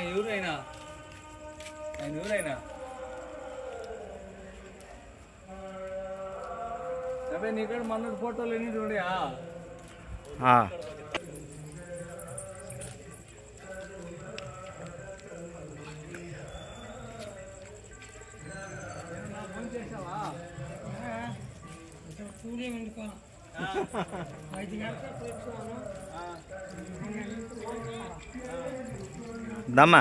ఆయన ఆయన ఊరైనా అబ్బాయి నీకాడ మొన్నటి ఫోటోలు ఎన్ని చూడయా కూలీ వండుకోవాలి ఐదు గంటలకు తెచ్చుకోను दामा